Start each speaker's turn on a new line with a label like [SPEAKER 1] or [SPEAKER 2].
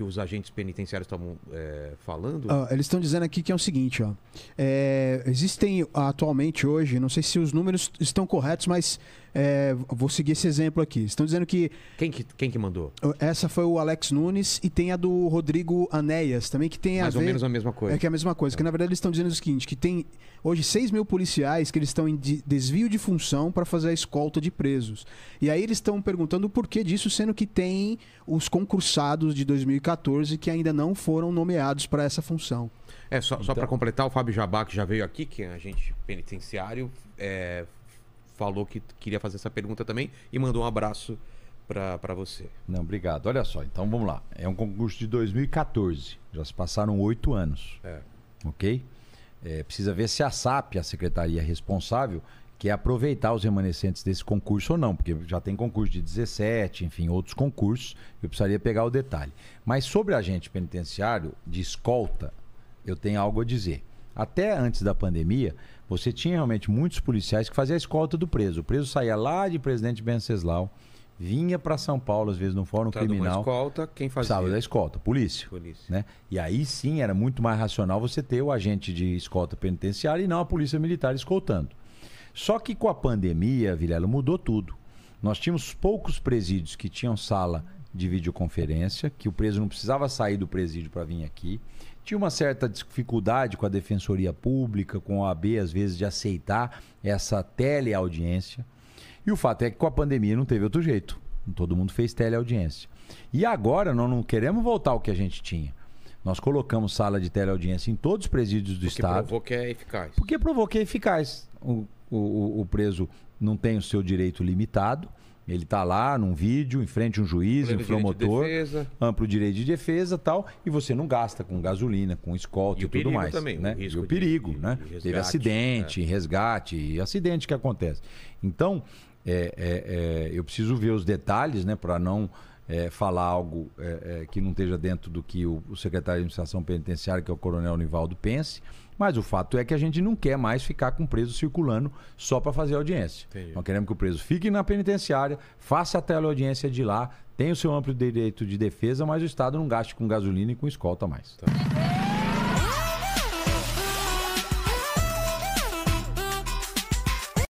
[SPEAKER 1] que os agentes penitenciários estavam é, falando?
[SPEAKER 2] Ah, eles estão dizendo aqui que é o seguinte, ó. É, existem atualmente hoje, não sei se os números estão corretos, mas é, vou seguir esse exemplo aqui. Estão dizendo que.
[SPEAKER 1] Quem que, quem que mandou?
[SPEAKER 2] Essa foi o Alex Nunes e tem a do Rodrigo Anéas também, que tem
[SPEAKER 1] Mais
[SPEAKER 2] a ver.
[SPEAKER 1] ou menos a mesma coisa.
[SPEAKER 2] É que é a mesma coisa. Que na verdade eles estão dizendo o seguinte: que tem hoje 6 mil policiais que eles estão em de- desvio de função para fazer a escolta de presos. E aí eles estão perguntando o porquê disso, sendo que tem os concursados de 2014 que ainda não foram nomeados para essa função.
[SPEAKER 1] É, só, só
[SPEAKER 2] Então-
[SPEAKER 1] para completar, o Fábio Jabá, que já veio aqui, que é agente penitenciário, é, falou que queria fazer essa pergunta também e mandou um abraço para você.
[SPEAKER 3] Não, obrigado. Olha só, então vamos lá. É um concurso de 2014. Já se passaram oito anos.
[SPEAKER 1] É.
[SPEAKER 3] Ok? É, precisa ver se a SAP, a secretaria responsável, quer aproveitar os remanescentes desse concurso ou não, porque já tem concurso de 17, enfim, outros concursos. Eu precisaria pegar o detalhe. Mas sobre agente penitenciário de escolta, eu tenho algo a dizer. Até antes da pandemia, você tinha realmente muitos policiais que faziam a escolta do preso. O preso saía lá de Presidente Venceslau, vinha para São Paulo, às vezes no Fórum
[SPEAKER 1] numa
[SPEAKER 3] Criminal.
[SPEAKER 1] escolta, quem fazia?
[SPEAKER 3] Precisava da escolta, polícia.
[SPEAKER 1] Polícia.
[SPEAKER 3] Né? E aí sim era muito mais racional você ter o agente de escolta penitenciária e não a polícia militar escoltando. Só que com a pandemia, Vilela, mudou tudo. Nós tínhamos poucos presídios que tinham sala de videoconferência, que o preso não precisava sair do presídio para vir aqui. Tinha uma certa dificuldade com a defensoria pública, com a AB, às vezes, de aceitar essa teleaudiência. E o fato é que com a pandemia não teve outro jeito. Todo mundo fez teleaudiência. E agora nós não queremos voltar ao que a gente tinha. Nós colocamos sala de teleaudiência em todos os presídios do
[SPEAKER 1] Porque
[SPEAKER 3] Estado.
[SPEAKER 1] provou que é eficaz.
[SPEAKER 3] Porque provou que é eficaz. O, o- o- o preso não tem o seu direito limitado. Ele está lá num vídeo, em frente a um juiz, um
[SPEAKER 1] de
[SPEAKER 3] promotor,
[SPEAKER 1] defesa.
[SPEAKER 3] amplo direito de defesa tal, e você não gasta com gasolina, com escolta
[SPEAKER 1] E
[SPEAKER 3] e, tudo mais.
[SPEAKER 1] também, o
[SPEAKER 3] né? e o
[SPEAKER 1] de-
[SPEAKER 3] perigo,
[SPEAKER 1] de-
[SPEAKER 3] né?
[SPEAKER 1] de resgate,
[SPEAKER 3] Teve acidente, resgate, e acidente que acontece. Então, é, é, é, eu preciso ver os detalhes, né, para não é, falar algo é, é, que não esteja dentro do que o, o secretário de administração penitenciária, que é o coronel Nivaldo, pense. Mas o fato é que a gente não quer mais ficar com o preso circulando só para fazer audiência.
[SPEAKER 1] Entendi.
[SPEAKER 3] Nós queremos que o preso fique na penitenciária, faça a teleaudiência de lá, tenha o seu amplo direito de defesa, mas o Estado não gaste com gasolina e com escolta mais.
[SPEAKER 1] Tá.